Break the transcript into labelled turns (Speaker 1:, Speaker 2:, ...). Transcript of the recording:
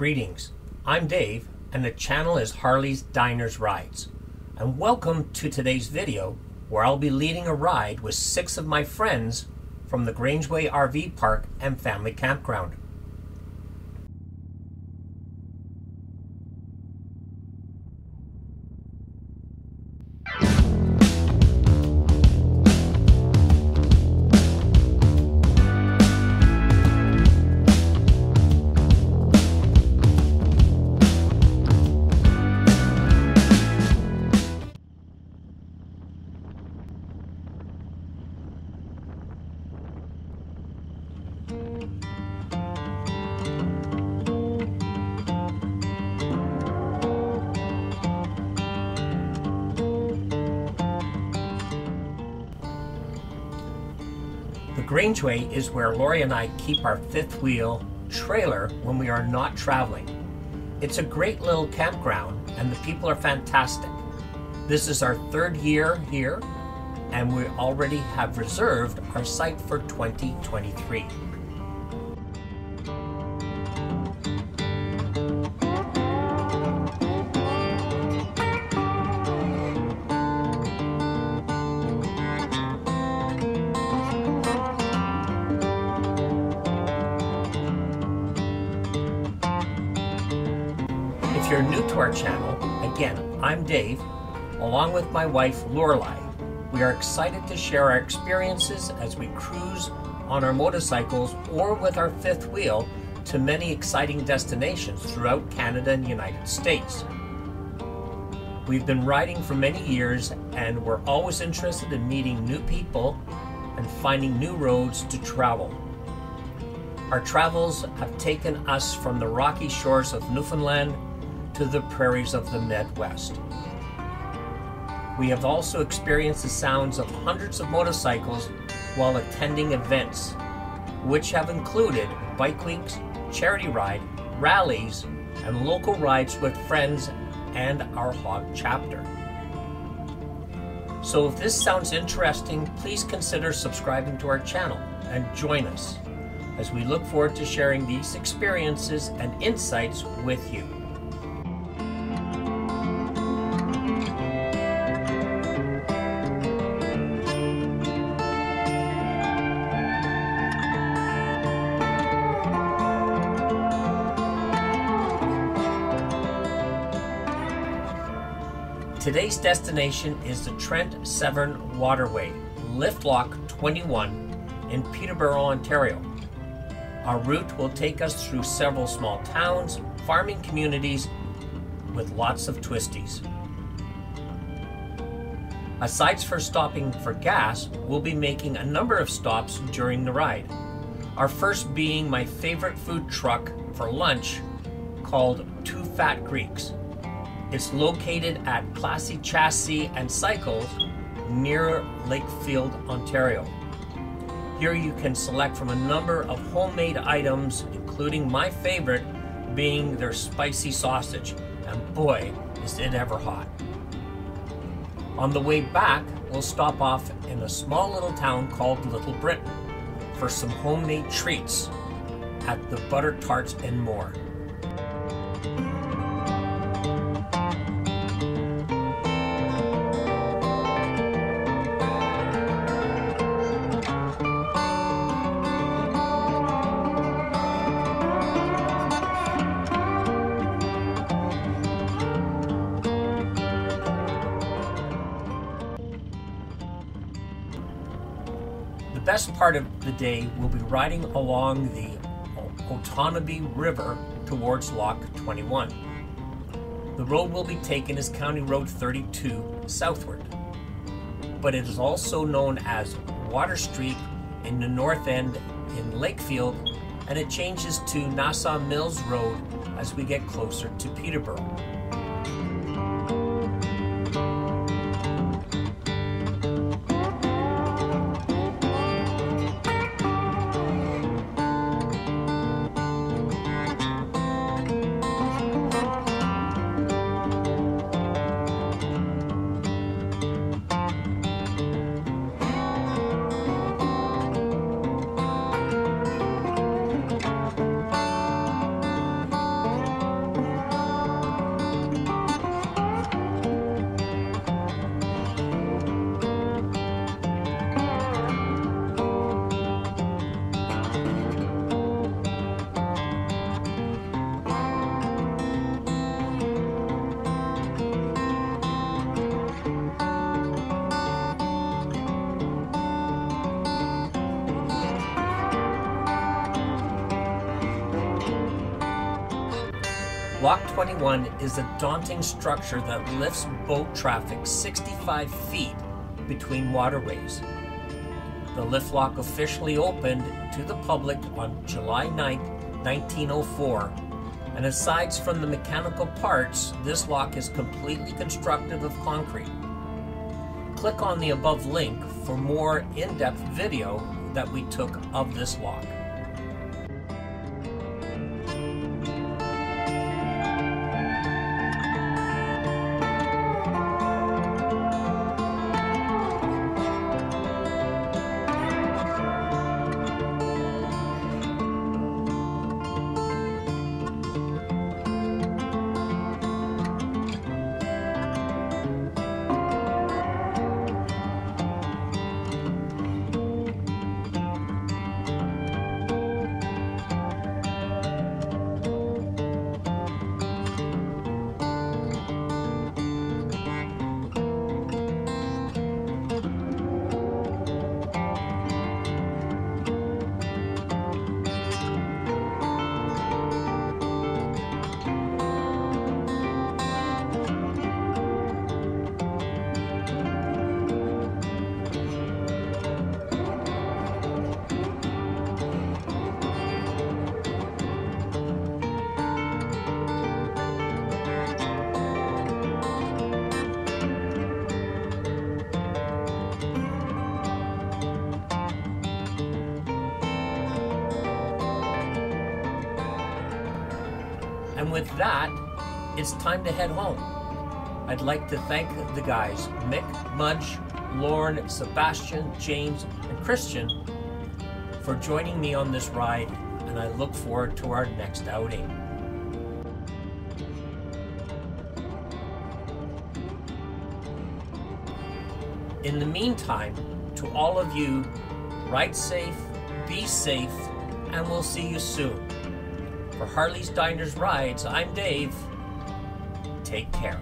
Speaker 1: Greetings, I'm Dave, and the channel is Harley's Diners Rides. And welcome to today's video, where I'll be leading a ride with six of my friends from the Grangeway RV Park and Family Campground. The Grangeway is where Lori and I keep our fifth wheel trailer when we are not traveling. It's a great little campground and the people are fantastic. This is our third year here and we already have reserved our site for 2023. If you're new to our channel, again, I'm Dave, along with my wife Lorilei. We are excited to share our experiences as we cruise on our motorcycles or with our fifth wheel to many exciting destinations throughout Canada and United States. We've been riding for many years and we're always interested in meeting new people and finding new roads to travel. Our travels have taken us from the rocky shores of Newfoundland to the prairies of the Midwest. We have also experienced the sounds of hundreds of motorcycles while attending events, which have included bike weeks, charity ride, rallies, and local rides with friends and our hog chapter. So if this sounds interesting, please consider subscribing to our channel and join us as we look forward to sharing these experiences and insights with you. Today's destination is the Trent Severn Waterway, Lift Lock 21 in Peterborough, Ontario. Our route will take us through several small towns, farming communities with lots of twisties. Aside for stopping for gas, we'll be making a number of stops during the ride. Our first being my favorite food truck for lunch called Two Fat Greeks. It's located at Classy Chassis and Cycles near Lakefield, Ontario. Here you can select from a number of homemade items, including my favorite being their spicy sausage. And boy, is it ever hot. On the way back, we'll stop off in a small little town called Little Britain for some homemade treats at the Butter Tarts and more. Best part of the day will be riding along the Otonabee River towards Lock 21. The road will be taken as County Road 32 southward, but it is also known as Water Street in the north end in Lakefield, and it changes to Nassau Mills Road as we get closer to Peterborough. Lock 21 is a daunting structure that lifts boat traffic 65 feet between waterways. The lift lock officially opened to the public on July 9, 1904, and aside from the mechanical parts, this lock is completely constructed of concrete. Click on the above link for more in-depth video that we took of this lock. And with that, it's time to head home. I'd like to thank the guys Mick, Mudge, Lauren, Sebastian, James, and Christian for joining me on this ride, and I look forward to our next outing. In the meantime, to all of you, ride safe, be safe, and we'll see you soon. For Harley's Diners Rides, I'm Dave. Take care.